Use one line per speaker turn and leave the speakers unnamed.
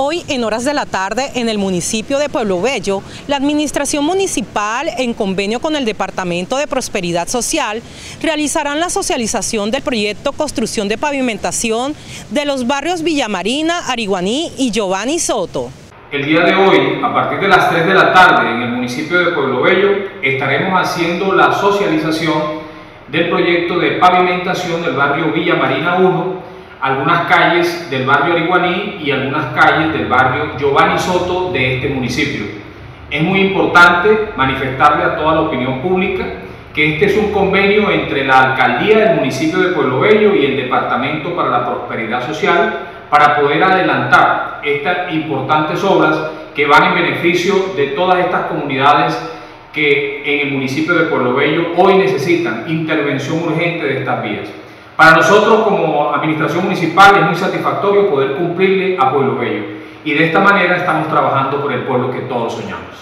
Hoy, en horas de la tarde, en el municipio de Pueblo Bello, la Administración Municipal, en convenio con el Departamento de Prosperidad Social, realizarán la socialización del proyecto Construcción de Pavimentación de los barrios Villamarina, Ariguaní y Giovanni Soto.
El día de hoy, a partir de las 3 de la tarde, en el municipio de Pueblo Bello, estaremos haciendo la socialización del proyecto de pavimentación del barrio Villa Marina 1 algunas calles del barrio Ariguaní y algunas calles del barrio Giovanni Soto de este municipio. Es muy importante manifestarle a toda la opinión pública que este es un convenio entre la alcaldía del municipio de Pueblo Bello y el Departamento para la Prosperidad Social para poder adelantar estas importantes obras que van en beneficio de todas estas comunidades que en el municipio de Pueblo Bello hoy necesitan intervención urgente de estas vías. Para nosotros como administración municipal es muy satisfactorio poder cumplirle a Pueblo Bello y de esta manera estamos trabajando por el pueblo que todos soñamos.